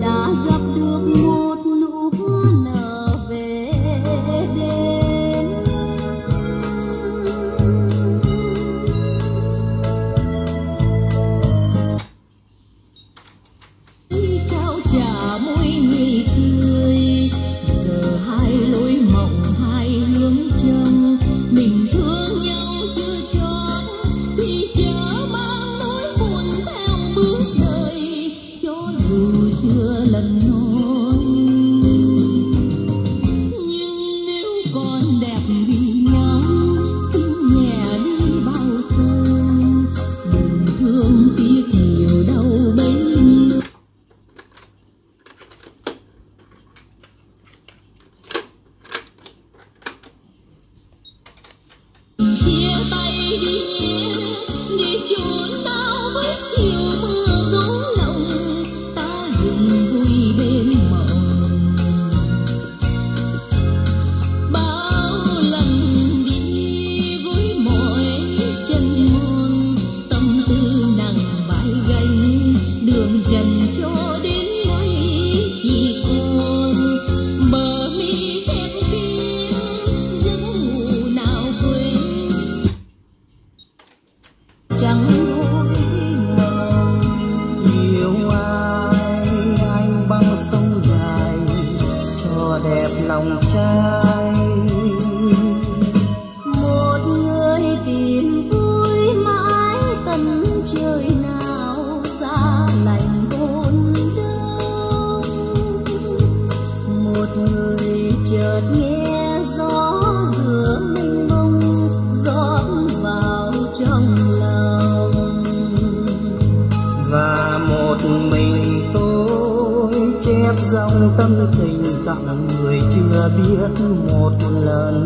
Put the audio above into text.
Là lòng cha dòng tâm tình tặng người chưa biết một lần.